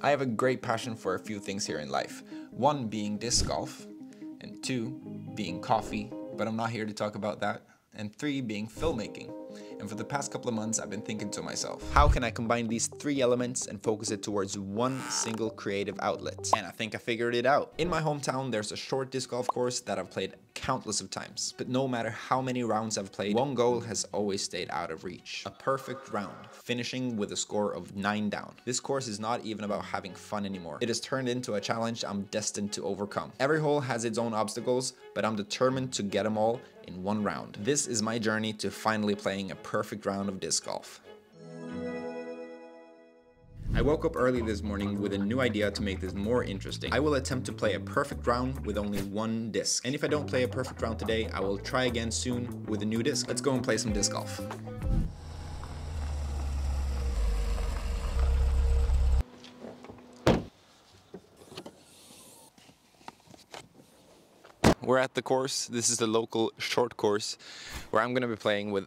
I have a great passion for a few things here in life. One being disc golf, and two being coffee, but I'm not here to talk about that, and three being filmmaking. And for the past couple of months, I've been thinking to myself, how can I combine these three elements and focus it towards one single creative outlet? And I think I figured it out. In my hometown, there's a short disc golf course that I've played countless of times. But no matter how many rounds I've played, one goal has always stayed out of reach. A perfect round, finishing with a score of 9 down. This course is not even about having fun anymore. It has turned into a challenge I'm destined to overcome. Every hole has its own obstacles, but I'm determined to get them all in one round. This is my journey to finally playing a perfect round of disc golf. I woke up early this morning with a new idea to make this more interesting. I will attempt to play a perfect round with only one disc. And if I don't play a perfect round today, I will try again soon with a new disc. Let's go and play some disc golf. We're at the course. This is the local short course where I'm going to be playing with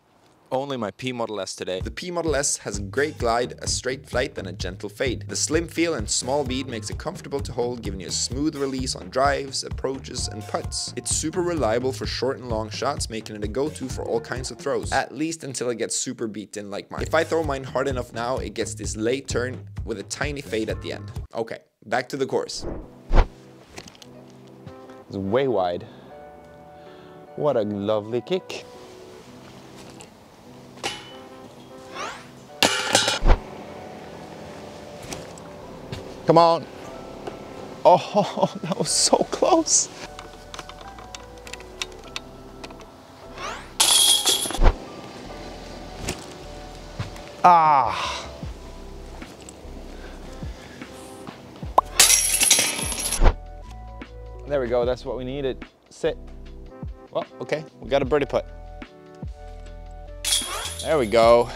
only my P Model S today. The P Model S has a great glide, a straight flight and a gentle fade. The slim feel and small bead makes it comfortable to hold, giving you a smooth release on drives, approaches and putts. It's super reliable for short and long shots, making it a go-to for all kinds of throws, at least until it gets super beaten like mine. If I throw mine hard enough now, it gets this late turn with a tiny fade at the end. Okay, back to the course. It's way wide. What a lovely kick. Come on. Oh, that was so close. Ah. There we go, that's what we needed. Sit. Well, okay, we got a birdie putt. There we go.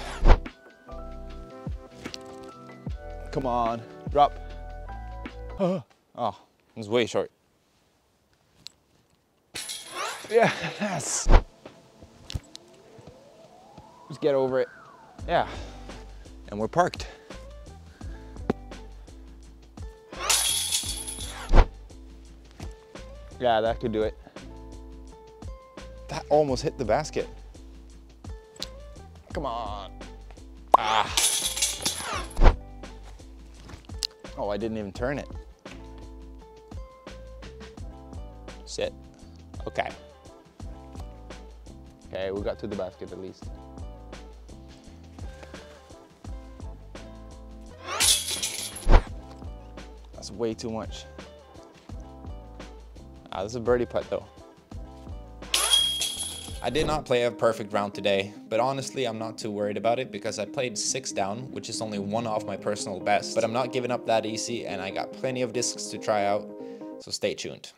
Come on, drop. Oh, it was way short. Yeah, yes. Just get over it. Yeah. And we're parked. Yeah, that could do it. That almost hit the basket. Come on. Ah. Oh, I didn't even turn it. Sit. Okay. Okay, we got to the basket at least. That's way too much. Ah, this is a birdie putt though. I did not play a perfect round today, but honestly I'm not too worried about it because I played 6 down, which is only one off my personal best. But I'm not giving up that easy and I got plenty of discs to try out, so stay tuned.